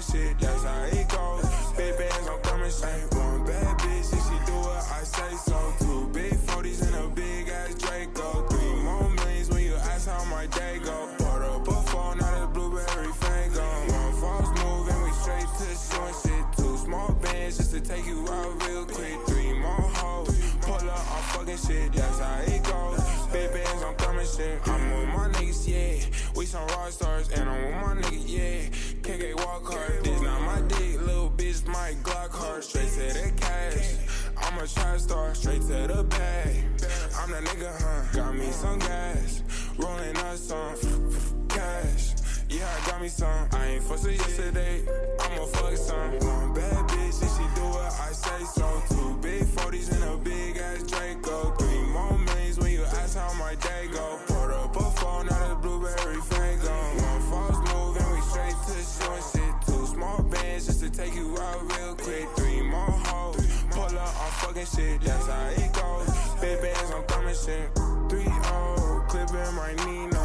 fucking shit. That's how it goes. Big bands, I'm coming straight. One bad bitch, and she do what I say so. Two big 40s and a big ass Draco. Three more millions when you ask how my day go. Put up a phone, not a blueberry Faygo. One move and we straight to the short shit. Two small bands just to take you out real quick. Three more hoes, pull up on fucking shit. That's how it goes. Big bands, I'm coming shit. I'm with my niggas, yeah. We some rock stars, and I'm with my nigga, yeah. KK walk hard, this not my dick, little bitch, my Glock hard. Straight to the cash. I'm a trap star, straight to the bag. I'm that nigga, huh? Got me some gas, rolling up some cash. Yeah, I got me some. I ain't fussing yesterday. I'ma fuck some. Three more hoes, pull up on fucking shit. That's how it goes. Big bands, I'm coming shit. Three O, clipping my Nina.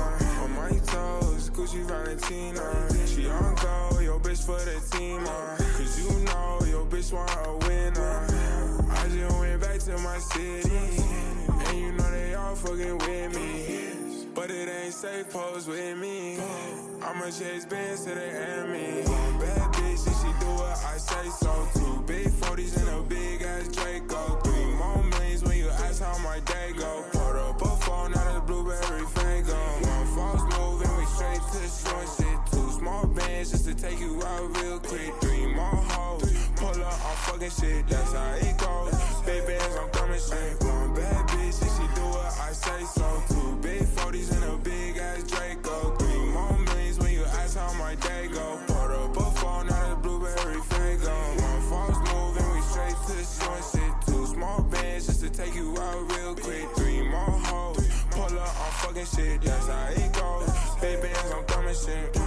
On my toes, Gucci Valentina. She on go, yo bitch for the team, uh. Cause you know, yo bitch want a winner. I just went back to my city. And you know they all fucking with me. But it ain't safe, pose with me. I'ma chase bands to the enemy. you out real quick. Three more hoes. Pull up on fucking shit, that's how it goes. Baby, as I'm coming straight, blonde bad bitch. If she do what I say so. Two big 40s and a big ass Draco. Three more millions when you ask how my day go. Put up a phone, now the blueberry Faygo. One phone's moving. we straight to the joint. shit. Two small bands just to take you out real quick. Three more hoes. Pull up on fucking shit, that's how it goes. Baby, as I'm coming straight.